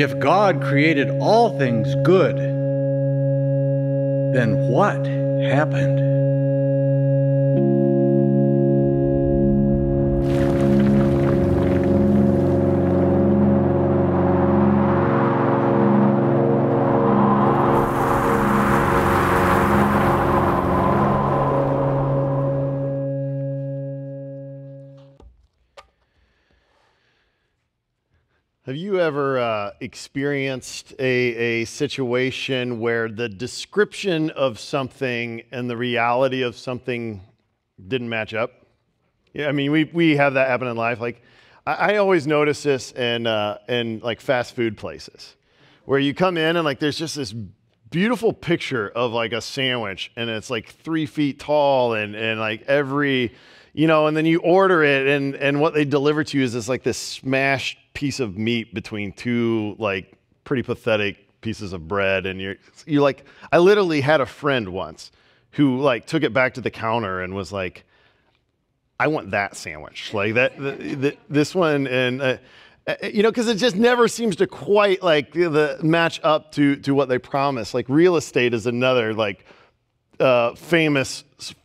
If God created all things good, then what happened? Experienced a, a situation where the description of something and the reality of something didn't match up? Yeah, I mean, we, we have that happen in life. Like, I, I always notice this in, uh, in like fast food places where you come in and like there's just this beautiful picture of like a sandwich and it's like three feet tall and, and like every, you know, and then you order it and, and what they deliver to you is this like this smashed piece of meat between two like pretty pathetic pieces of bread and you're you like I literally had a friend once who like took it back to the counter and was like I want that sandwich. Like that the, the, this one and uh, uh you know because it just never seems to quite like the match up to to what they promise. Like real estate is another like uh, famous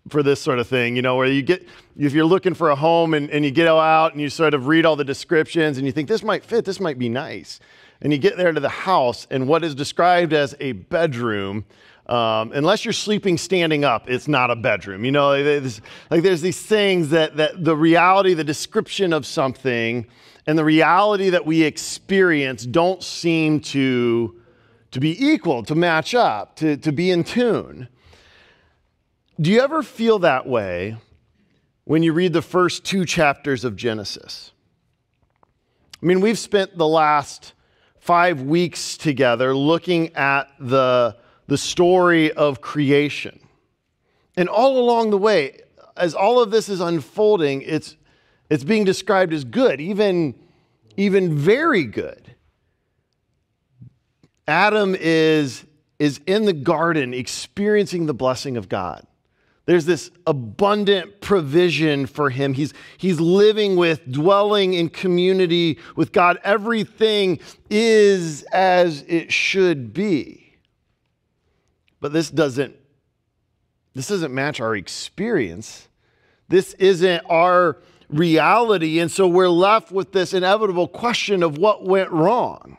for this sort of thing, you know, where you get, if you're looking for a home and, and you get out and you sort of read all the descriptions and you think this might fit, this might be nice. And you get there to the house and what is described as a bedroom, um, unless you're sleeping standing up, it's not a bedroom. You know, there's, like there's these things that, that the reality, the description of something and the reality that we experience don't seem to, to be equal, to match up, to, to be in tune. Do you ever feel that way when you read the first two chapters of Genesis? I mean, we've spent the last five weeks together looking at the, the story of creation. And all along the way, as all of this is unfolding, it's, it's being described as good, even, even very good. Adam is, is in the garden experiencing the blessing of God. There's this abundant provision for him. He's, he's living with, dwelling in community with God. Everything is as it should be. But this doesn't, this doesn't match our experience. This isn't our reality. And so we're left with this inevitable question of what went wrong.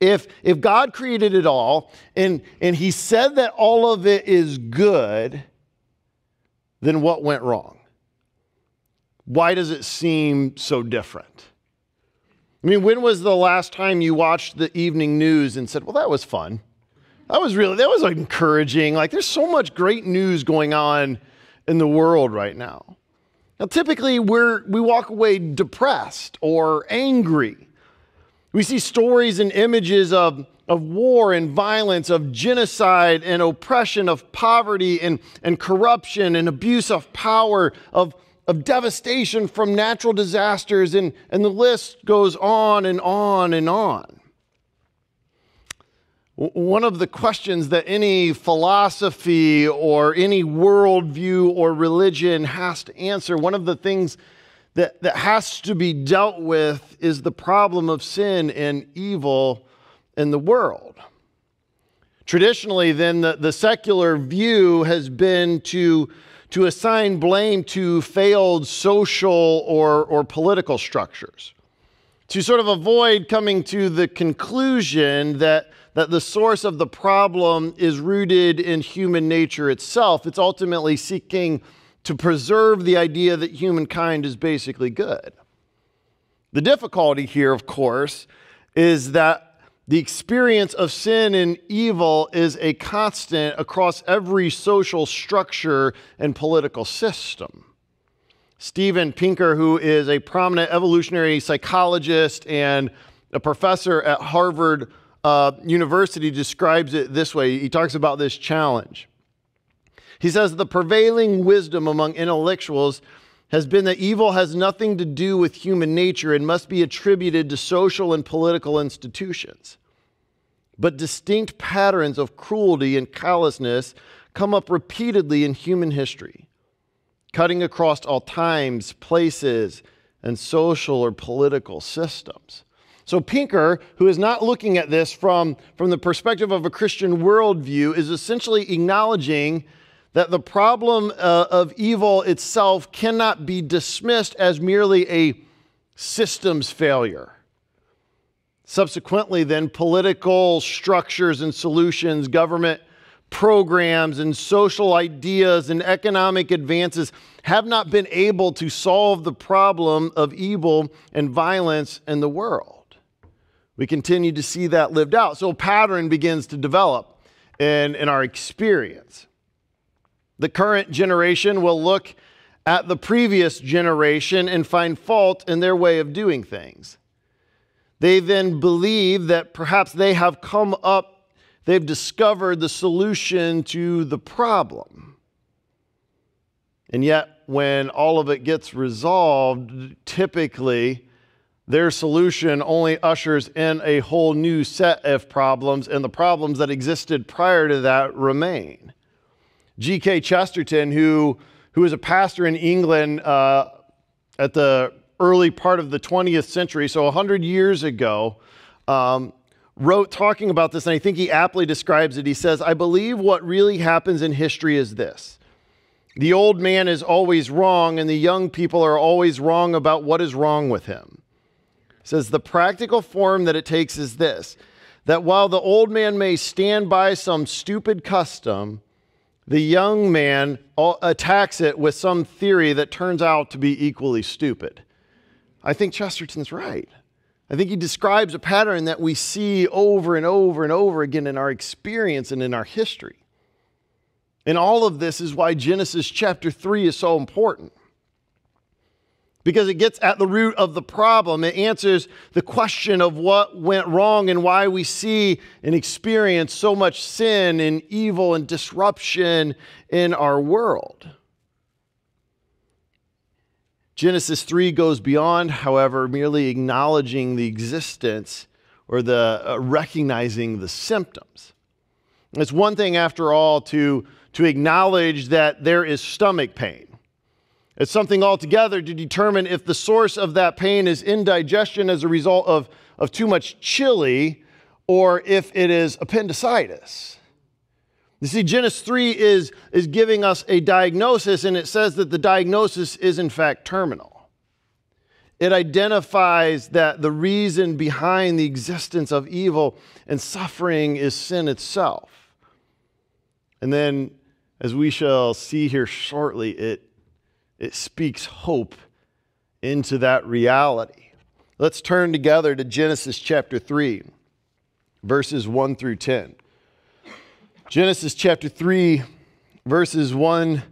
If, if God created it all and, and He said that all of it is good, then what went wrong? Why does it seem so different? I mean, when was the last time you watched the evening news and said, well, that was fun? That was really, that was encouraging. Like, there's so much great news going on in the world right now. Now, typically, we're, we walk away depressed or angry we see stories and images of, of war and violence, of genocide and oppression, of poverty and, and corruption and abuse of power, of, of devastation from natural disasters, and, and the list goes on and on and on. One of the questions that any philosophy or any worldview or religion has to answer, one of the things that, that has to be dealt with is the problem of sin and evil in the world. Traditionally, then, the, the secular view has been to, to assign blame to failed social or, or political structures, to sort of avoid coming to the conclusion that, that the source of the problem is rooted in human nature itself. It's ultimately seeking to preserve the idea that humankind is basically good. The difficulty here, of course, is that the experience of sin and evil is a constant across every social structure and political system. Steven Pinker, who is a prominent evolutionary psychologist and a professor at Harvard uh, University, describes it this way. He talks about this challenge. He says the prevailing wisdom among intellectuals has been that evil has nothing to do with human nature and must be attributed to social and political institutions. But distinct patterns of cruelty and callousness come up repeatedly in human history, cutting across all times, places, and social or political systems. So Pinker, who is not looking at this from, from the perspective of a Christian worldview, is essentially acknowledging that the problem uh, of evil itself cannot be dismissed as merely a systems failure. Subsequently, then, political structures and solutions, government programs, and social ideas and economic advances have not been able to solve the problem of evil and violence in the world. We continue to see that lived out. So a pattern begins to develop in, in our experience. The current generation will look at the previous generation and find fault in their way of doing things. They then believe that perhaps they have come up, they've discovered the solution to the problem. And yet, when all of it gets resolved, typically their solution only ushers in a whole new set of problems, and the problems that existed prior to that remain. G.K. Chesterton, who, who was a pastor in England uh, at the early part of the 20th century, so 100 years ago, um, wrote talking about this, and I think he aptly describes it. He says, I believe what really happens in history is this. The old man is always wrong, and the young people are always wrong about what is wrong with him He says the practical form that it takes is this that while the old man may stand by some stupid custom, the young man uh, attacks it with some theory that turns out to be equally stupid. I think Chesterton's right. I think he describes a pattern that we see over and over and over again in our experience and in our history. And all of this is why Genesis chapter 3 is so important because it gets at the root of the problem. It answers the question of what went wrong and why we see and experience so much sin and evil and disruption in our world. Genesis 3 goes beyond, however, merely acknowledging the existence or the uh, recognizing the symptoms. It's one thing, after all, to, to acknowledge that there is stomach pain it's something altogether to determine if the source of that pain is indigestion as a result of, of too much chili or if it is appendicitis. You see, Genesis 3 is, is giving us a diagnosis, and it says that the diagnosis is in fact terminal. It identifies that the reason behind the existence of evil and suffering is sin itself. And then, as we shall see here shortly, it it speaks hope into that reality. Let's turn together to Genesis chapter 3, verses 1 through 10. Genesis chapter 3, verses 1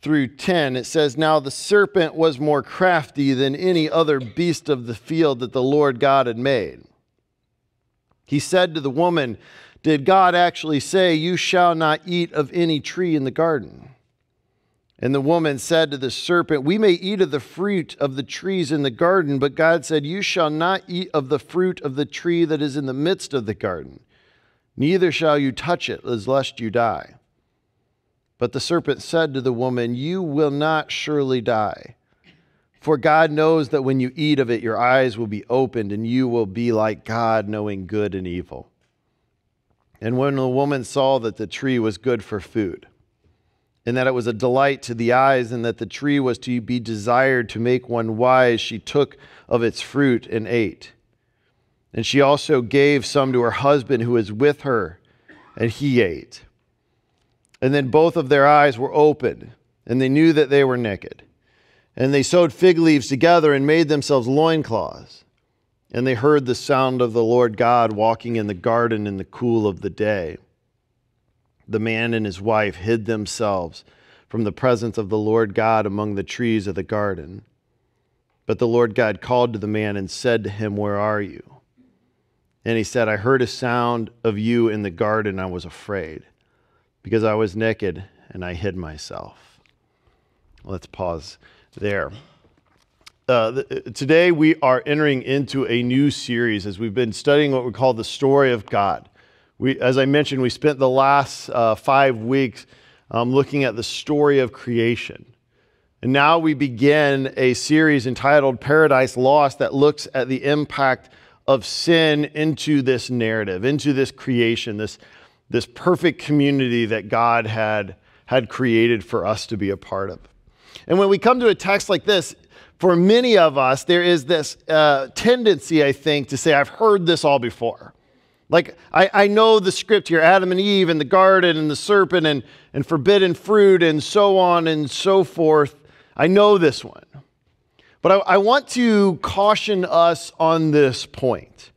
through 10, it says, Now the serpent was more crafty than any other beast of the field that the Lord God had made. He said to the woman, Did God actually say, You shall not eat of any tree in the garden? And the woman said to the serpent, We may eat of the fruit of the trees in the garden, but God said, You shall not eat of the fruit of the tree that is in the midst of the garden, neither shall you touch it, lest you die. But the serpent said to the woman, You will not surely die. For God knows that when you eat of it, your eyes will be opened, and you will be like God, knowing good and evil. And when the woman saw that the tree was good for food, and that it was a delight to the eyes, and that the tree was to be desired to make one wise, she took of its fruit and ate. And she also gave some to her husband who was with her, and he ate. And then both of their eyes were opened, and they knew that they were naked. And they sewed fig leaves together and made themselves loincloths. And they heard the sound of the Lord God walking in the garden in the cool of the day the man and his wife hid themselves from the presence of the Lord God among the trees of the garden. But the Lord God called to the man and said to him, Where are you? And he said, I heard a sound of you in the garden. I was afraid because I was naked and I hid myself. Let's pause there. Uh, th- today, we are entering into a new series as we've been studying what we call the story of God. We, as I mentioned, we spent the last uh, five weeks um, looking at the story of creation. And now we begin a series entitled Paradise Lost that looks at the impact of sin into this narrative, into this creation, this, this perfect community that God had, had created for us to be a part of. And when we come to a text like this, for many of us, there is this uh, tendency, I think, to say, I've heard this all before. Like, I, I know the script here Adam and Eve and the garden and the serpent and, and forbidden fruit and so on and so forth. I know this one. But I, I want to caution us on this point.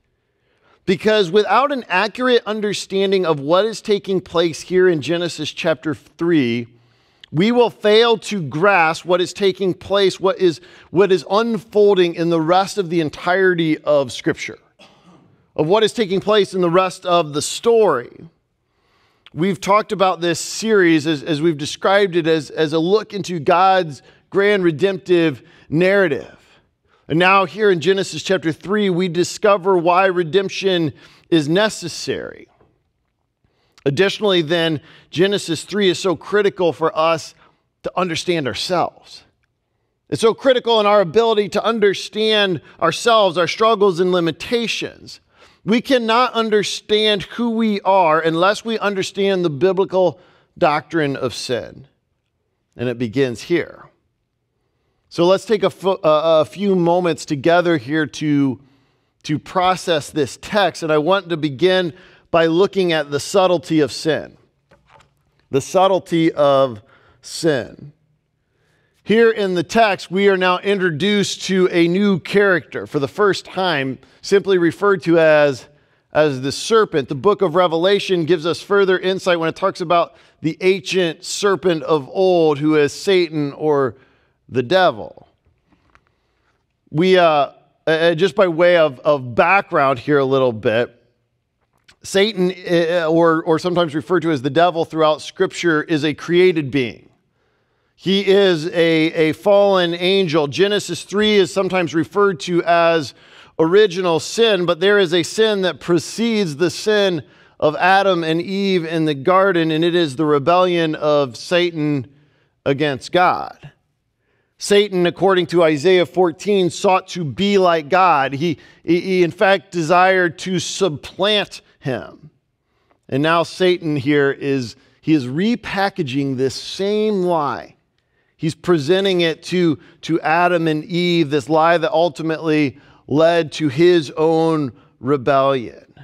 Because without an accurate understanding of what is taking place here in Genesis chapter 3, we will fail to grasp what is taking place, what is, what is unfolding in the rest of the entirety of Scripture, of what is taking place in the rest of the story. We've talked about this series as, as we've described it as, as a look into God's grand redemptive narrative. And now, here in Genesis chapter 3, we discover why redemption is necessary. Additionally, then, Genesis 3 is so critical for us to understand ourselves. It's so critical in our ability to understand ourselves, our struggles, and limitations. We cannot understand who we are unless we understand the biblical doctrine of sin. And it begins here. So let's take a, a few moments together here to, to process this text. And I want to begin by looking at the subtlety of sin. The subtlety of sin. Here in the text, we are now introduced to a new character for the first time, simply referred to as, as the serpent. The book of Revelation gives us further insight when it talks about the ancient serpent of old, who is Satan or the devil. We, uh, uh, just by way of, of background here a little bit, Satan, uh, or, or sometimes referred to as the devil throughout Scripture, is a created being. He is a, a fallen angel. Genesis 3 is sometimes referred to as original sin, but there is a sin that precedes the sin of Adam and Eve in the garden, and it is the rebellion of Satan against God. Satan, according to Isaiah 14, sought to be like God. He, he, in fact, desired to supplant him. And now Satan here is he is repackaging this same lie. He's presenting it to, to Adam and Eve, this lie that ultimately led to his own rebellion.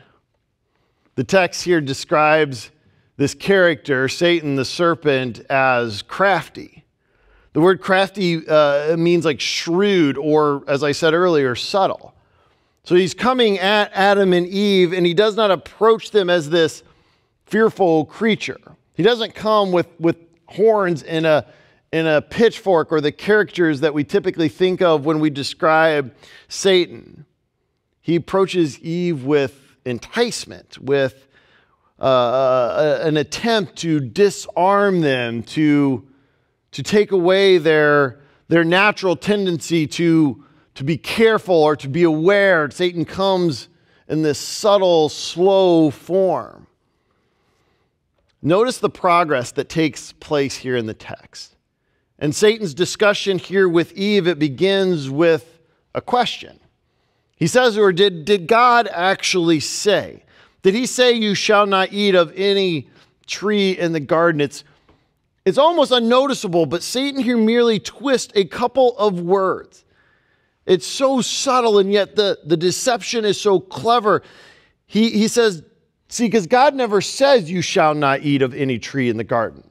The text here describes this character, Satan the serpent, as crafty. The word crafty uh, means like shrewd, or as I said earlier, subtle. So he's coming at Adam and Eve, and he does not approach them as this fearful creature. He doesn't come with, with horns and a, and a pitchfork or the characters that we typically think of when we describe Satan. He approaches Eve with enticement, with uh, an attempt to disarm them, to, to take away their, their natural tendency to to be careful or to be aware. Satan comes in this subtle, slow form. Notice the progress that takes place here in the text. And Satan's discussion here with Eve, it begins with a question. He says or did, did God actually say? Did he say, You shall not eat of any tree in the garden? It's, it's almost unnoticeable, but Satan here merely twists a couple of words. It's so subtle, and yet the, the deception is so clever. He, he says, See, because God never says, You shall not eat of any tree in the garden.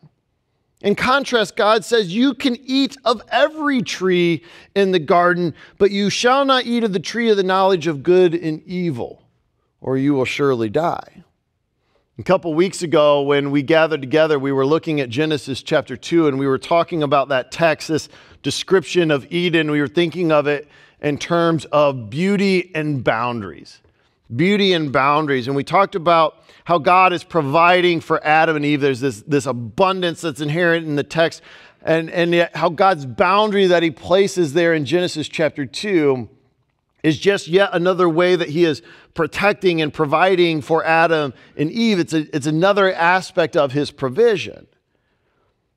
In contrast, God says, You can eat of every tree in the garden, but you shall not eat of the tree of the knowledge of good and evil, or you will surely die. A couple weeks ago, when we gathered together, we were looking at Genesis chapter 2, and we were talking about that text, this description of Eden. We were thinking of it in terms of beauty and boundaries. Beauty and boundaries. And we talked about how God is providing for Adam and Eve. There's this, this abundance that's inherent in the text, and, and how God's boundary that He places there in Genesis chapter 2 is just yet another way that He is protecting and providing for Adam and Eve. It's, a, it's another aspect of His provision.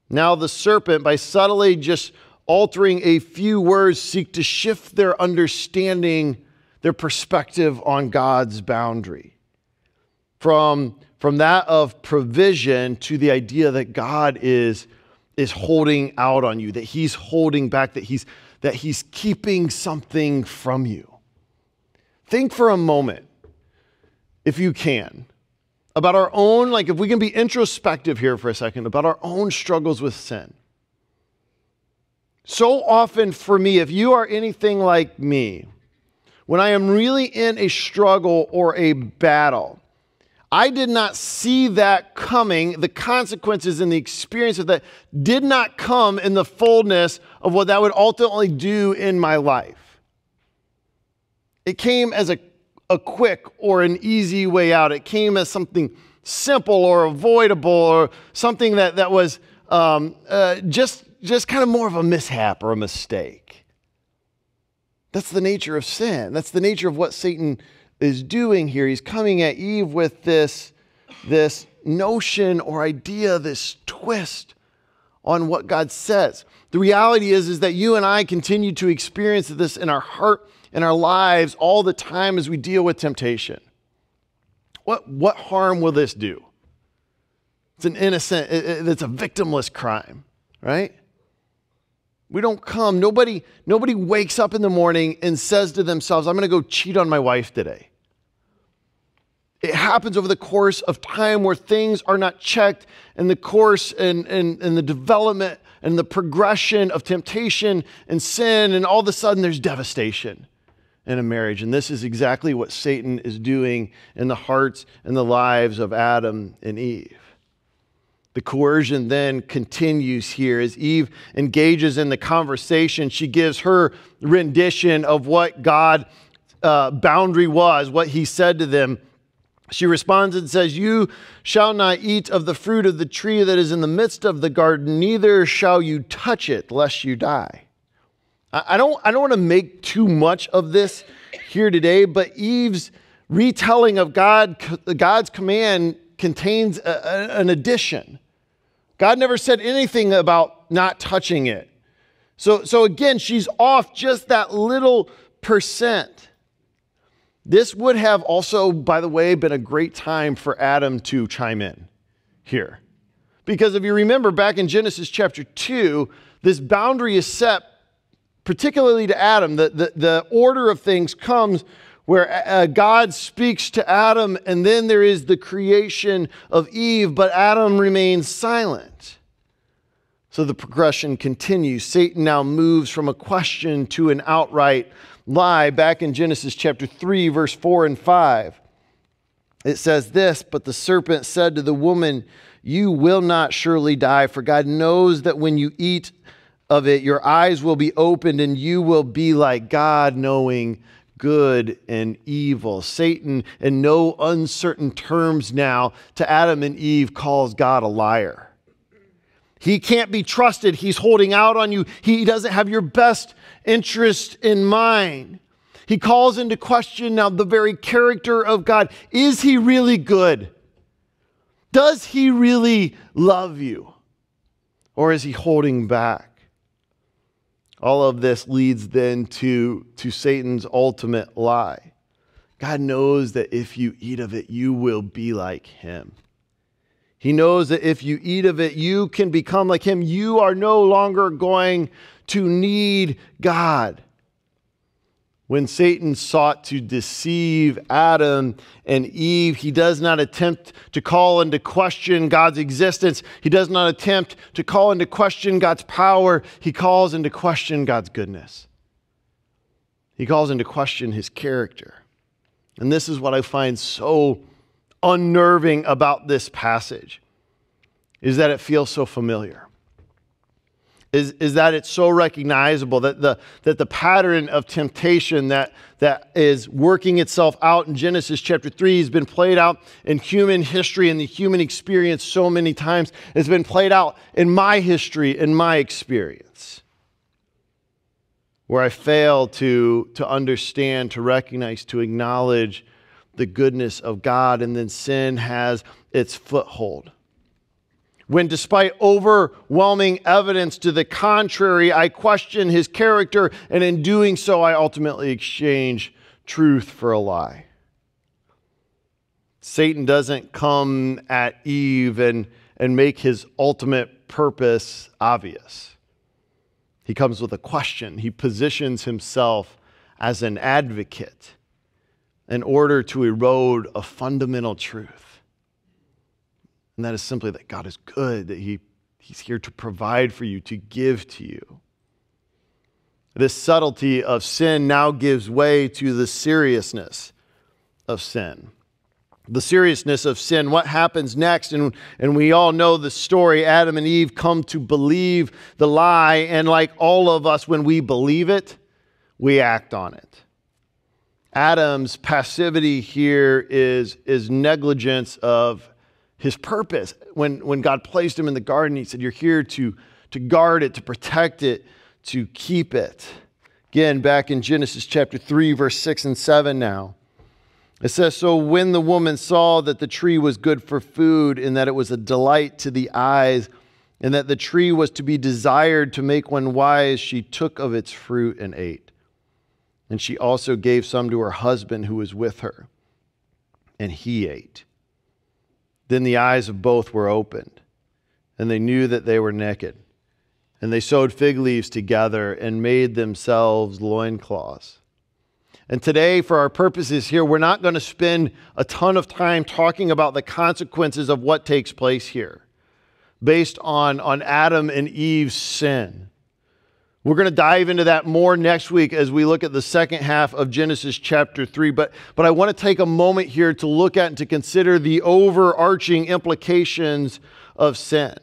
Now, the serpent, by subtly just altering a few words, seek to shift their understanding their perspective on God's boundary. From, from that of provision to the idea that God is, is holding out on you, that He's holding back, that he's, that he's keeping something from you. Think for a moment, if you can, about our own, like if we can be introspective here for a second, about our own struggles with sin. So often for me, if you are anything like me, when I am really in a struggle or a battle, I did not see that coming. The consequences and the experience of that did not come in the fullness of what that would ultimately do in my life. It came as a, a quick or an easy way out. It came as something simple or avoidable or something that, that was um, uh, just just kind of more of a mishap or a mistake. That's the nature of sin. That's the nature of what Satan is doing here. He's coming at Eve with this, this notion or idea, this twist on what God says. The reality is, is that you and I continue to experience this in our heart and our lives all the time as we deal with temptation. What, what harm will this do? It's an innocent, it's a victimless crime, right? We don't come. Nobody, nobody wakes up in the morning and says to themselves, I'm going to go cheat on my wife today. It happens over the course of time where things are not checked and the course and, and, and the development and the progression of temptation and sin, and all of a sudden there's devastation in a marriage. And this is exactly what Satan is doing in the hearts and the lives of Adam and Eve. The coercion then continues here as Eve engages in the conversation. She gives her rendition of what God's uh, boundary was, what he said to them. She responds and says, You shall not eat of the fruit of the tree that is in the midst of the garden, neither shall you touch it, lest you die. I don't, I don't want to make too much of this here today, but Eve's retelling of God, God's command contains a, a, an addition. God never said anything about not touching it. So, so again, she's off just that little percent. This would have also, by the way, been a great time for Adam to chime in here. Because if you remember back in Genesis chapter 2, this boundary is set particularly to Adam. The, the, the order of things comes where uh, God speaks to Adam, and then there is the creation of Eve, but Adam remains silent. So the progression continues. Satan now moves from a question to an outright lie. Back in Genesis chapter 3, verse 4 and 5, it says this But the serpent said to the woman, You will not surely die, for God knows that when you eat of it, your eyes will be opened, and you will be like God, knowing good and evil. Satan, in no uncertain terms now, to Adam and Eve, calls God a liar. He can't be trusted. He's holding out on you. He doesn't have your best interest in mind. He calls into question now the very character of God. Is he really good? Does he really love you? Or is he holding back? All of this leads then to, to Satan's ultimate lie. God knows that if you eat of it, you will be like him. He knows that if you eat of it, you can become like him. You are no longer going to need God when Satan sought to deceive Adam and Eve, he does not attempt to call into question God's existence. He does not attempt to call into question God's power. He calls into question God's goodness. He calls into question his character. And this is what I find so unnerving about this passage is that it feels so familiar is, is that it's so recognizable that the, that the pattern of temptation that, that is working itself out in Genesis chapter 3 has been played out in human history and the human experience so many times. It's been played out in my history, in my experience, where I fail to, to understand, to recognize, to acknowledge the goodness of God, and then sin has its foothold when, despite overwhelming evidence to the contrary, I question his character, and in doing so, I ultimately exchange truth for a lie. Satan doesn't come at Eve and, and make his ultimate purpose obvious. He comes with a question. He positions himself as an advocate in order to erode a fundamental truth. And that is simply that God is good, that he, He's here to provide for you, to give to you. This subtlety of sin now gives way to the seriousness of sin the seriousness of sin, what happens next. And, and we all know the story. Adam and Eve come to believe the lie. And like all of us, when we believe it, we act on it. Adam's passivity here is, is negligence of his purpose. When, when God placed him in the garden, he said, You're here to, to guard it, to protect it, to keep it. Again, back in Genesis chapter 3, verse 6 and 7 now. It says, So when the woman saw that the tree was good for food, and that it was a delight to the eyes, and that the tree was to be desired to make one wise, she took of its fruit and ate. And she also gave some to her husband who was with her, and he ate. Then the eyes of both were opened, and they knew that they were naked. And they sewed fig leaves together and made themselves loincloths. And today, for our purposes here, we're not going to spend a ton of time talking about the consequences of what takes place here based on, on Adam and Eve's sin. We're going to dive into that more next week as we look at the second half of Genesis chapter 3. But, but I want to take a moment here to look at and to consider the overarching implications of sin.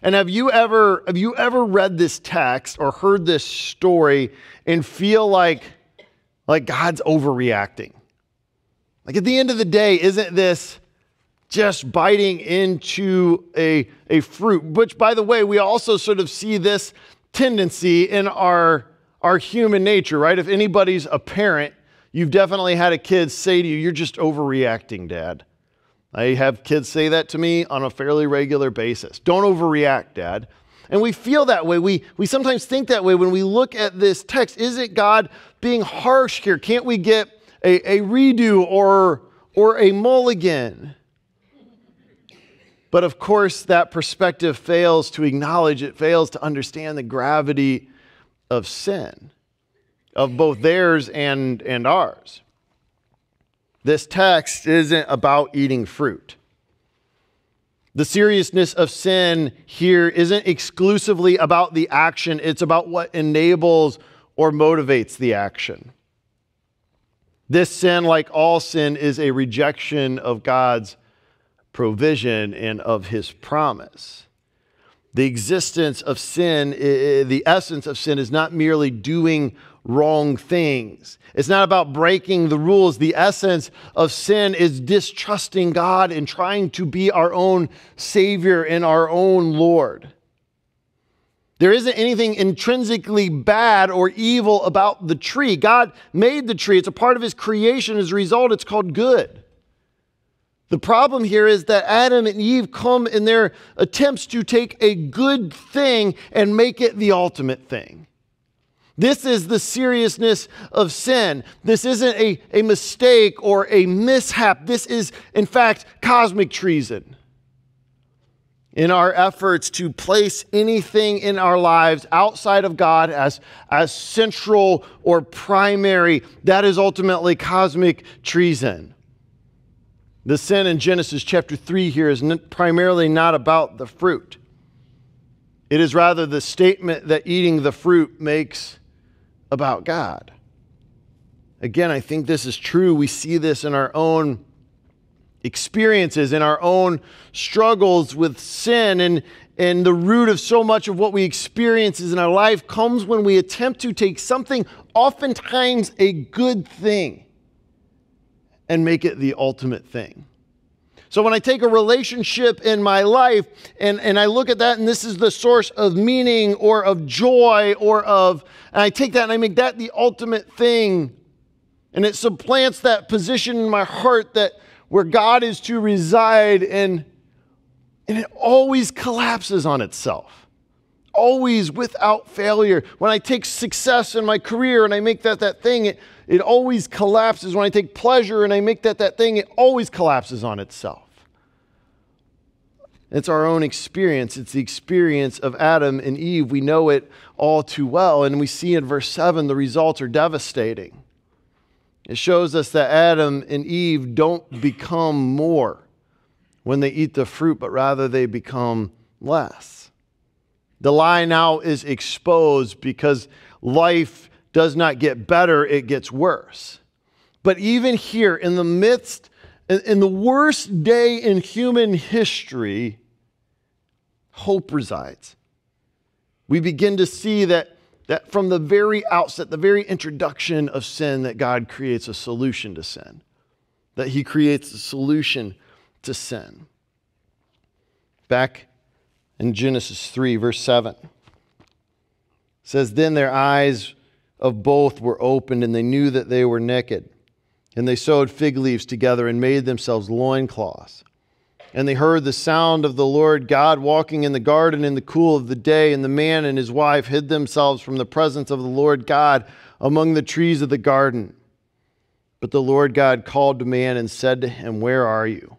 And have you ever, have you ever read this text or heard this story and feel like, like God's overreacting. Like at the end of the day, isn't this just biting into a, a fruit? Which, by the way, we also sort of see this tendency in our, our human nature, right? If anybody's a parent, you've definitely had a kid say to you, You're just overreacting, dad. I have kids say that to me on a fairly regular basis. Don't overreact, dad. And we feel that way. We, we sometimes think that way when we look at this text. Is it God being harsh here? Can't we get a, a redo or, or a mulligan? But of course, that perspective fails to acknowledge, it fails to understand the gravity of sin, of both theirs and, and ours. This text isn't about eating fruit. The seriousness of sin here isn't exclusively about the action, it's about what enables or motivates the action. This sin, like all sin, is a rejection of God's provision and of his promise. The existence of sin, the essence of sin, is not merely doing wrong things. It's not about breaking the rules. The essence of sin is distrusting God and trying to be our own Savior and our own Lord. There isn't anything intrinsically bad or evil about the tree. God made the tree, it's a part of His creation. As a result, it's called good. The problem here is that Adam and Eve come in their attempts to take a good thing and make it the ultimate thing. This is the seriousness of sin. This isn't a, a mistake or a mishap. This is, in fact, cosmic treason. In our efforts to place anything in our lives outside of God as, as central or primary, that is ultimately cosmic treason. The sin in Genesis chapter 3 here is primarily not about the fruit. It is rather the statement that eating the fruit makes about God. Again, I think this is true. We see this in our own experiences, in our own struggles with sin. And, and the root of so much of what we experience in our life comes when we attempt to take something, oftentimes a good thing, and make it the ultimate thing. So when I take a relationship in my life and, and I look at that and this is the source of meaning or of joy or of, and I take that and I make that the ultimate thing. And it supplants that position in my heart that where God is to reside and, and it always collapses on itself. Always without failure. When I take success in my career and I make that that thing, it, it always collapses. When I take pleasure and I make that that thing, it always collapses on itself. It's our own experience. It's the experience of Adam and Eve. We know it all too well. And we see in verse 7 the results are devastating. It shows us that Adam and Eve don't become more when they eat the fruit, but rather they become less. The lie now is exposed because life does not get better, it gets worse. But even here, in the midst, in the worst day in human history, hope resides. We begin to see that, that from the very outset, the very introduction of sin, that God creates a solution to sin, that He creates a solution to sin. Back in Genesis 3, verse 7, says, Then their eyes of both were opened, and they knew that they were naked. And they sewed fig leaves together and made themselves loincloths. And they heard the sound of the Lord God walking in the garden in the cool of the day, and the man and his wife hid themselves from the presence of the Lord God among the trees of the garden. But the Lord God called to man and said to him, Where are you?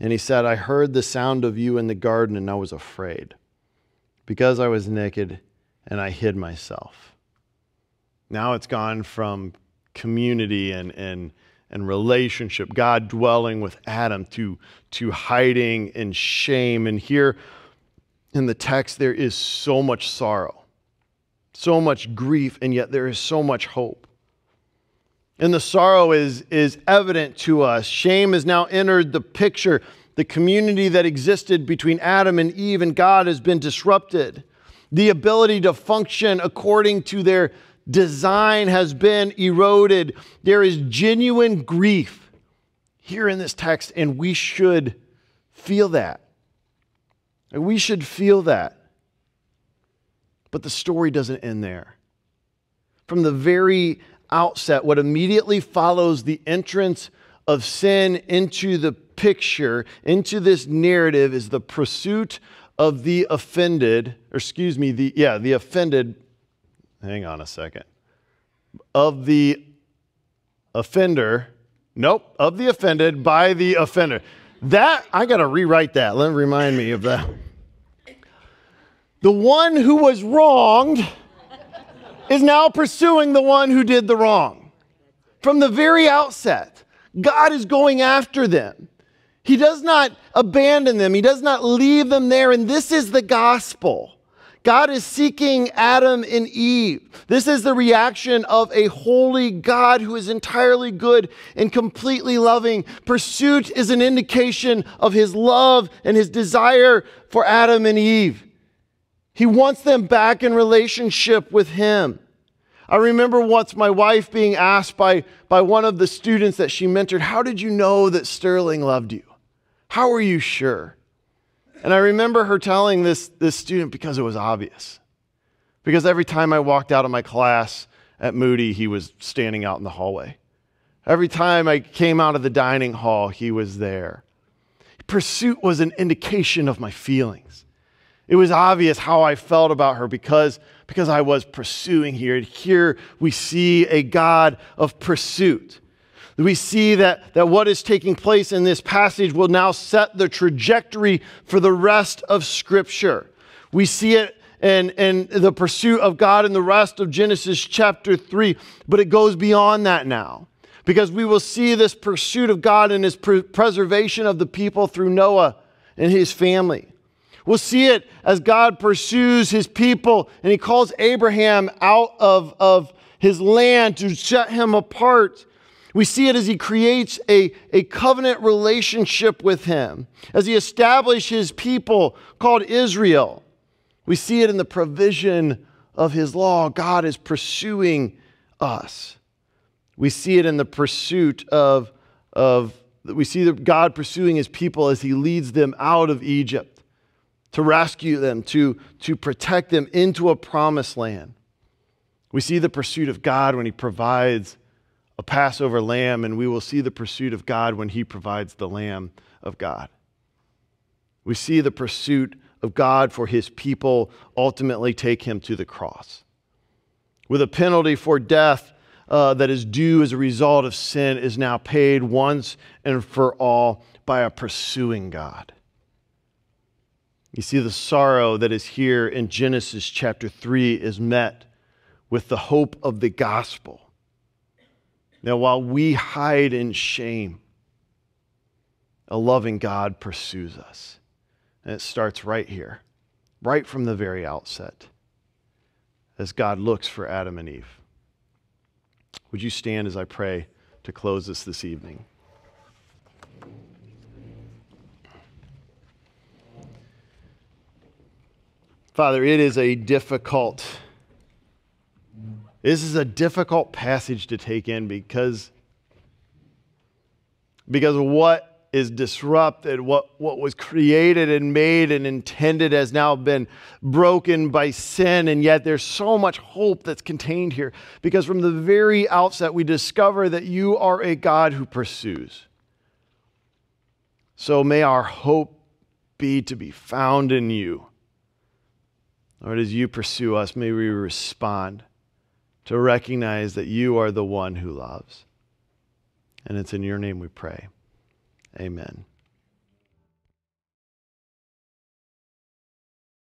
And he said, I heard the sound of you in the garden, and I was afraid, because I was naked, and I hid myself. Now it's gone from community and, and and relationship, God dwelling with Adam, to, to hiding and shame. And here in the text, there is so much sorrow, so much grief, and yet there is so much hope. And the sorrow is, is evident to us. Shame has now entered the picture. The community that existed between Adam and Eve and God has been disrupted. The ability to function according to their design has been eroded. There is genuine grief here in this text, and we should feel that. We should feel that. But the story doesn't end there. From the very outset, what immediately follows the entrance of sin into the picture, into this narrative, is the pursuit of the offended, or excuse me, the yeah, the offended hang on a second, of the offender, nope, of the offended by the offender. That, I got to rewrite that. Let me remind me of that. The one who was wronged is now pursuing the one who did the wrong. From the very outset, God is going after them. He does not abandon them, He does not leave them there. And this is the gospel. God is seeking Adam and Eve. This is the reaction of a holy God who is entirely good and completely loving. Pursuit is an indication of his love and his desire for Adam and Eve. He wants them back in relationship with him. I remember once my wife being asked by, by one of the students that she mentored, How did you know that Sterling loved you? How are you sure? And I remember her telling this, this student because it was obvious. Because every time I walked out of my class at Moody, he was standing out in the hallway. Every time I came out of the dining hall, he was there. Pursuit was an indication of my feelings. It was obvious how I felt about her because, because I was pursuing here. And here we see a God of pursuit we see that, that what is taking place in this passage will now set the trajectory for the rest of Scripture. We see it in, in the pursuit of God in the rest of Genesis chapter 3, but it goes beyond that now. Because we will see this pursuit of God and his preservation of the people through Noah and his family. We'll see it as God pursues his people and he calls Abraham out of, of his land to set him apart we see it as he creates a, a covenant relationship with him, as he establishes his people called Israel. We see it in the provision of his law. God is pursuing us. We see it in the pursuit of, of we see God pursuing his people as he leads them out of Egypt to rescue them, to, to protect them into a promised land. We see the pursuit of God when he provides a Passover lamb, and we will see the pursuit of God when He provides the Lamb of God. We see the pursuit of God for His people ultimately take Him to the cross. With a penalty for death uh, that is due as a result of sin is now paid once and for all by a pursuing God. You see, the sorrow that is here in Genesis chapter 3 is met with the hope of the gospel. Now, while we hide in shame, a loving God pursues us. And it starts right here, right from the very outset, as God looks for Adam and Eve. Would you stand as I pray to close this this evening? Father, it is a difficult this is a difficult passage to take in because because what is disrupted, what, what was created and made and intended has now been broken by sin, and yet there's so much hope that's contained here. Because from the very outset, we discover that you are a God who pursues. So may our hope be to be found in you. Lord, as you pursue us, may we respond to recognize that you are the one who loves. And it's in your name we pray. Amen.